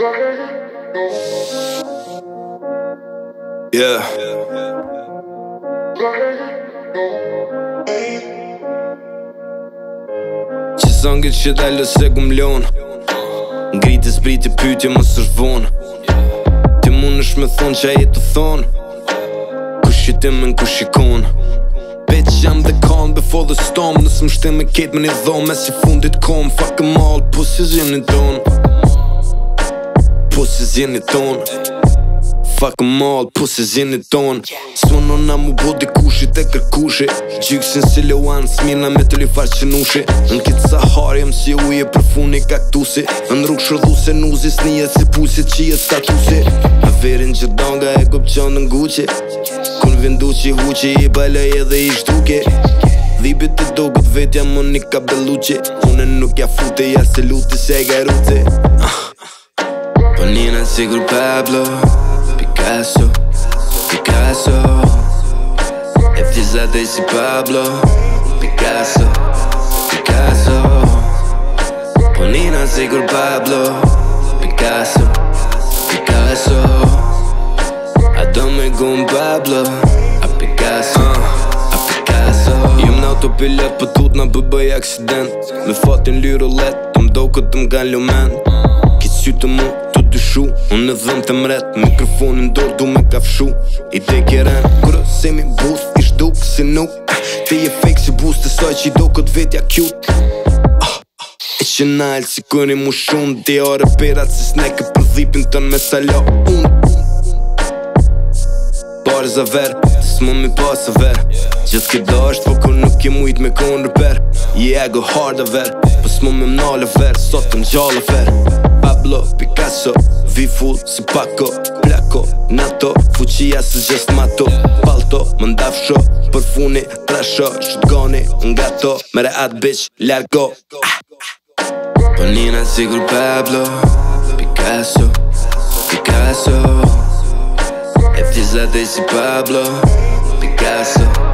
Yeah Që son gëtë që dalë se ku mlon Ngritë zbritë pytje më së Ti mund është me thonë që a e të thonë Ku shqytim me në ku shikon Bitch jam the calm before the storm Nësë më shtimë e ketë me një dhomë Mes që fundit komë, Fuck em all pussies jem një donë pusë zinit tonë Fuck em all, pusë zinit tonë Sonë na mu bodi kushi të kërkushi Gjyksin si Luan, smina me të li farë që nushi Në kitë sahari, si uje për funi kaktusi Në rrugë shërdu se nuzi, snije si pusi që jetë statusi A verin që donga e këpë qënë në guqi Kun vindu që i huqi, i e edhe i shtuki Dhibit të dogut vetja Monika Belluqi Une nuk ja futi, ja se luti se e gajruti ah, Po një Pablo Picasso Picasso E pëtisat si Pablo Picasso Picasso Po një Pablo Picasso Picasso A do me gum Pablo A Picasso A Picasso Jem n'auto pilet për po tut nabë bëj accident Më fatin lyrë o let, të m'dau këtë m'gan lumen Kit s'y të mund të shu Unë në dhëmë të mret Mikrofonin dorë du me ka fshu I te kjeren Kërë se mi bus Ish duk si nuk Ti je fake si bus të soj që i do Këtë vetja kjut ah, E që nalë si kërë i mu shumë Ti are perat si sneke Për dhipin tënë me salo Unë Parë za verë Të së mi pasë a verë Gjithë ki dështë, është po kërë nuk ki mujtë me kënë rëper Je e go hard a verë Për po së mund me mnalë a verë Sotë në gjallë a verë caso Vi si pako Plako, nato Fuqia si gjest mato Palto, më ndafsho Për funi, trasho Shutgoni, nga to Mere at bitch, largo Për po njëna si kur Pablo Picasso Picasso E fizate si Pablo Picasso